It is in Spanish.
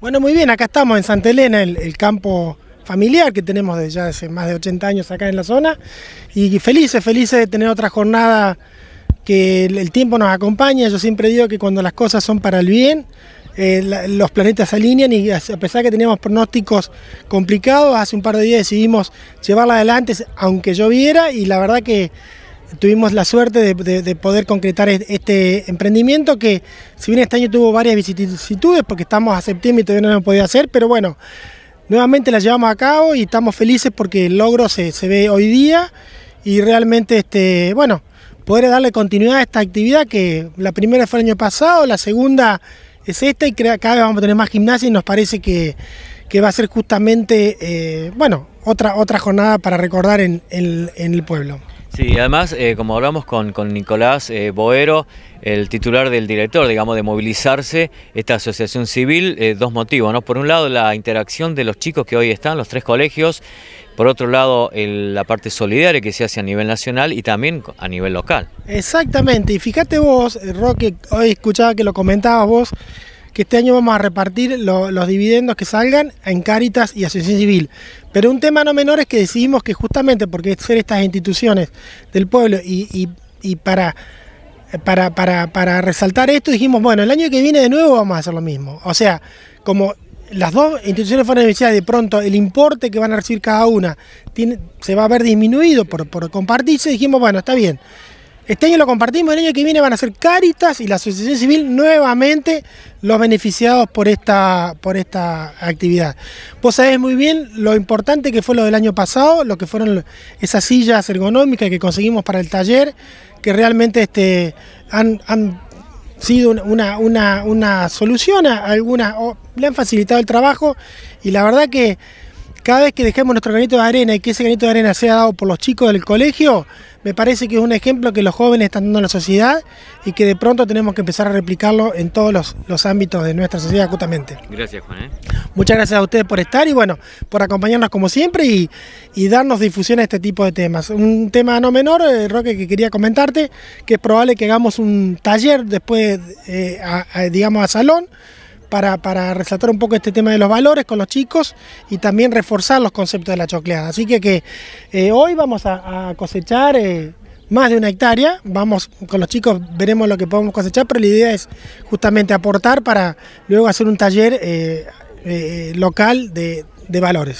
Bueno, muy bien, acá estamos en Santa Elena, el, campo familiar que tenemos desde ya hace más de 80 años acá en la zona y felices, felices de tener otra jornada que el, tiempo nos acompaña. Yo siempre digo que cuando las cosas son para el bien, eh, los planetas se alinean y a pesar que teníamos pronósticos complicados, hace un par de días decidimos llevarla adelante aunque lloviera y la verdad que tuvimos la suerte de, poder concretar este emprendimiento que si bien este año tuvo varias vicisitudes porque estamos a septiembre y todavía no lo podido hacer, pero bueno, nuevamente la llevamos a cabo y estamos felices porque el logro se, ve hoy día y realmente, este, bueno, poder darle continuidad a esta actividad que la primera fue el año pasado, la segunda es esta y cada vez vamos a tener más gimnasia y nos parece que, va a ser justamente, eh, bueno, otra, otra jornada para recordar en el pueblo. Sí, además, eh, como hablamos con, Nicolás eh, Boero, el titular del director, digamos, de movilizarse esta asociación civil, eh, dos motivos, ¿no? Por un lado, la interacción de los chicos que hoy están, los tres colegios, por otro lado, la parte solidaria que se hace a nivel nacional y también a nivel local. Exactamente, y fíjate vos, Roque, hoy escuchaba que lo comentabas vos, que este año vamos a repartir los dividendos que salgan en Cáritas y Asociación Civil. Pero un tema no menor es que decidimos que justamente porque ser estas instituciones del pueblo y, para, para, para, resaltar esto dijimos, bueno, el año que viene de nuevo vamos a hacer lo mismo. O sea, como las dos instituciones fueron beneficiadas de pronto el importe que van a recibir cada una tiene, se va a ver disminuido por, por compartirse, dijimos, bueno, está bien. Este año lo compartimos, el año que viene van a ser Cáritas y la Asociación Civil nuevamente los beneficiados por esta, por esta actividad. Vos sabés muy bien lo importante que fue lo del año pasado, lo que fueron esas sillas ergonómicas que conseguimos para el taller, que realmente este, han, sido una, una, solución a algunas, le han facilitado el trabajo y la verdad que cada vez que dejemos nuestro granito de arena y que ese granito de arena sea dado por los chicos del colegio, me parece que es un ejemplo que los jóvenes están dando a la sociedad y que de pronto tenemos que empezar a replicarlo en todos los, ámbitos de nuestra sociedad justamente. Gracias Juan. ¿eh? Muchas gracias a ustedes por estar y bueno, por acompañarnos como siempre y, darnos difusión a este tipo de temas. Un tema no menor, eh, Roque, que quería comentarte, que es probable que hagamos un taller después, eh, digamos, a salón para, resaltar un poco este tema de los valores con los chicos y también reforzar los conceptos de la chocleada. Así que, que eh, hoy vamos a, cosechar eh, más de una hectárea, vamos con los chicos, veremos lo que podemos cosechar, pero la idea es justamente aportar para luego hacer un taller eh, local de valores.